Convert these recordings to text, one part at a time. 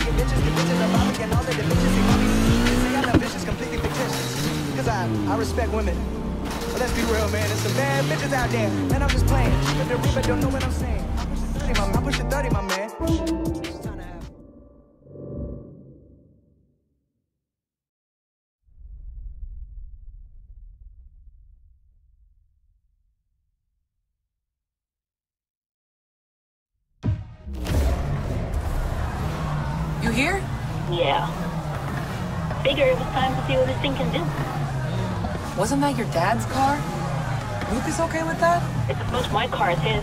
bitches, get bitches, I'm get all the bitches and mommy. I bitches completely fictitious. Cause I, I respect women. But let's be real, man. There's some bad bitches out there. Man, I'm just playing. But the Reaper don't know what I'm saying. I push the 30, my. I push the 30, my man. You here? Yeah. Figure it was time to see what this thing can do. Wasn't that your dad's car? Luke is okay with that? It's as much my car as his.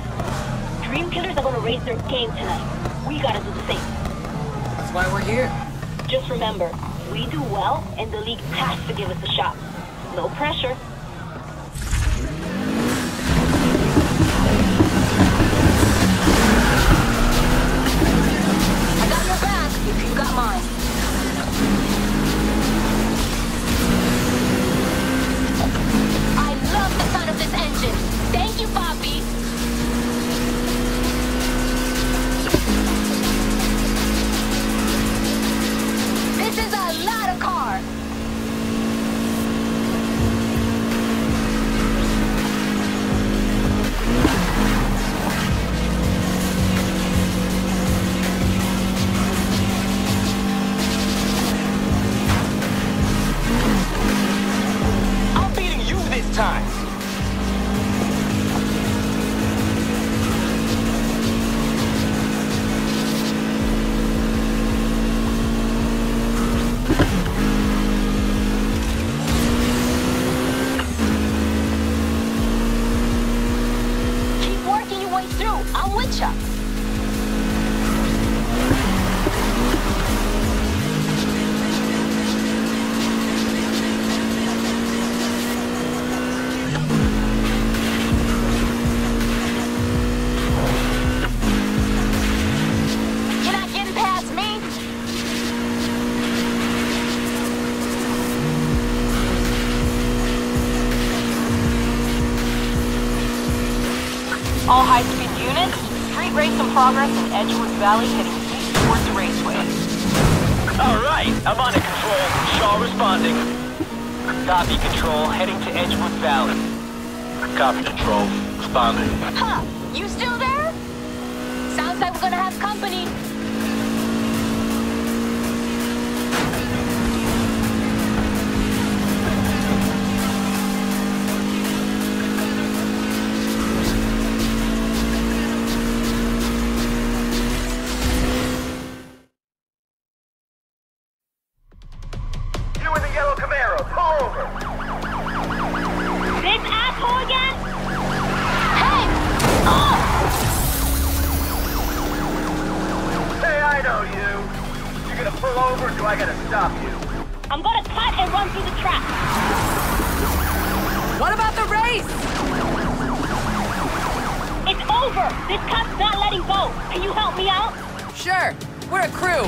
Dream Killers are gonna raise their game tonight. We gotta do the same. That's why we're here. Just remember, we do well, and the league has to give us a shot. No pressure. Mine. All high-speed units, street race in progress in Edgewood Valley heading east towards the raceway. All right, I'm on under control. Shaw responding. Copy control, heading to Edgewood Valley. Copy control, responding. Huh? You still there? Sounds like we're gonna have company. Pull over do I gotta stop you? I'm gonna cut and run through the track. What about the race? It's over. This cop's not letting go. Can you help me out? Sure. We're a crew.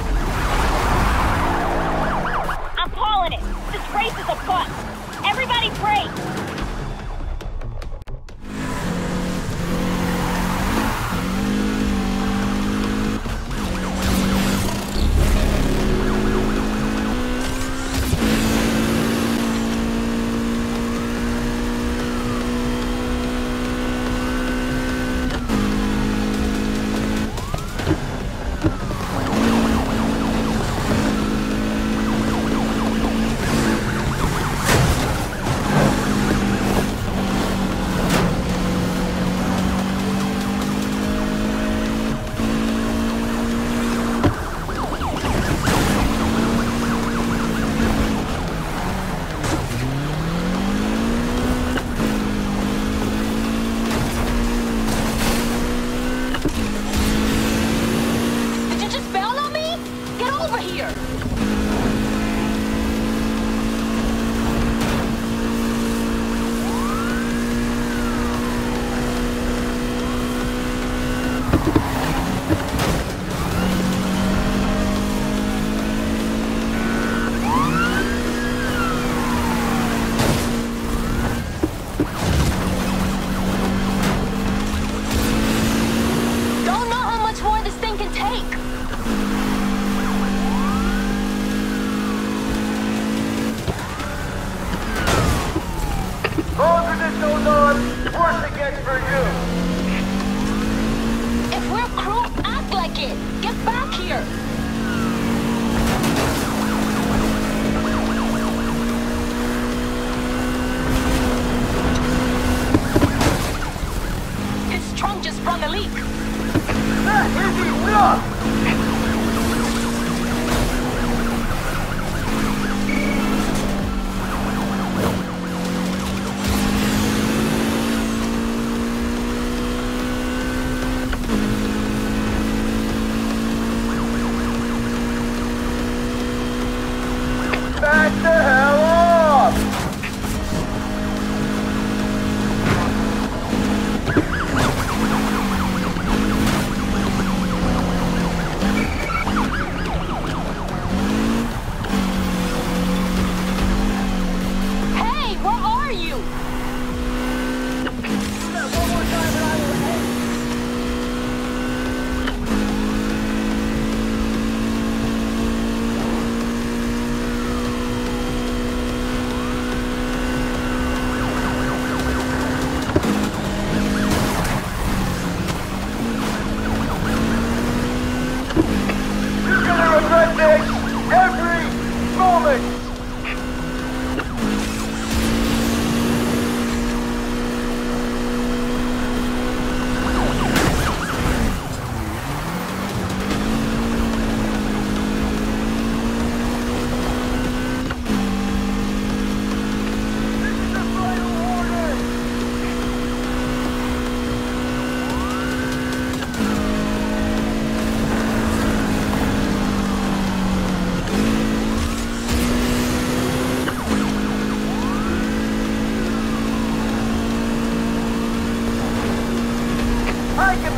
I'm calling it. This race is a bust. Everybody break.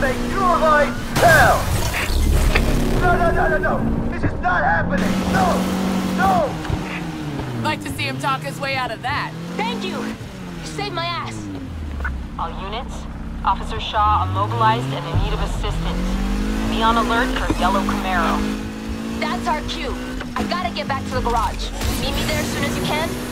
I can make your life hell! No, no, no, no, no! This is not happening! No! No! Like to see him talk his way out of that. Thank you. You saved my ass. All units, Officer Shaw immobilized and in need of assistance. Be on alert for yellow Camaro. That's our cue. I gotta get back to the garage. Meet me there as soon as you can.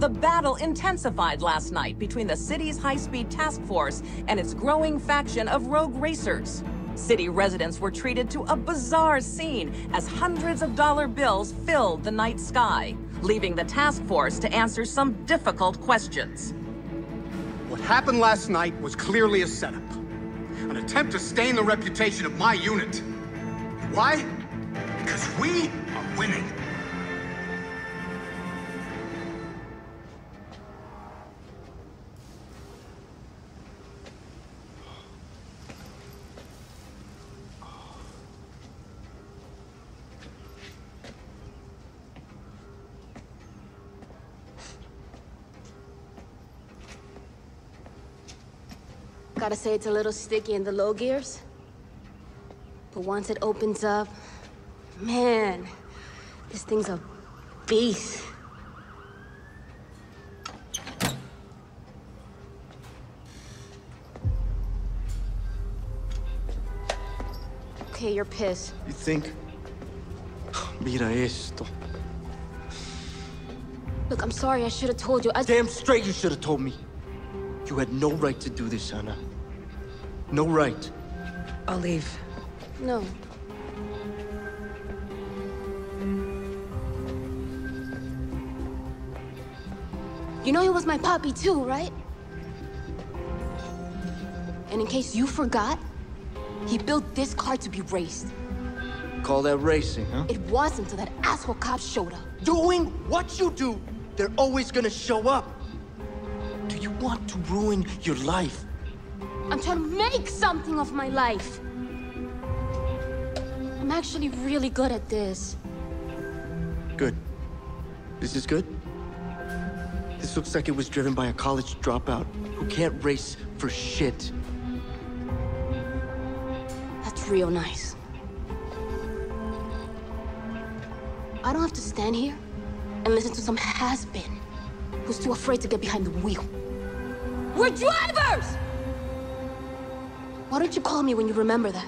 The battle intensified last night between the city's high-speed task force and its growing faction of rogue racers. City residents were treated to a bizarre scene as hundreds of dollar bills filled the night sky, leaving the task force to answer some difficult questions. What happened last night was clearly a setup. An attempt to stain the reputation of my unit. Why? Because we are winning. Gotta say it's a little sticky in the low gears. But once it opens up, Man, this thing's a beast. Okay, you're pissed. You think? Mira esto. Look, I'm sorry, I should have told you. I... Damn straight you should have told me. You had no right to do this, Ana. No right. I'll leave. No. You know he was my puppy too, right? And in case you forgot, he built this car to be raced. Call that racing, huh? It wasn't until that asshole cop showed up. Doing what you do, they're always gonna show up. Do you want to ruin your life? I'm trying to make something of my life. I'm actually really good at this. Good. This is good? This looks like it was driven by a college dropout who can't race for shit. That's real nice. I don't have to stand here and listen to some has-been who's too afraid to get behind the wheel. We're drivers! Why don't you call me when you remember that?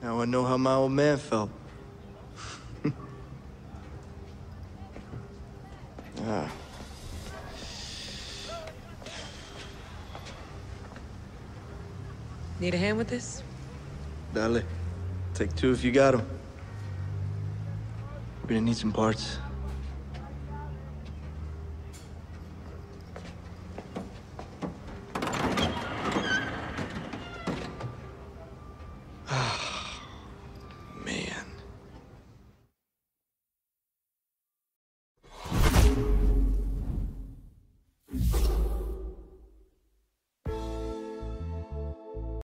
Now I know how my old man felt. This? Dale. Take two if you got them. We're gonna need some parts.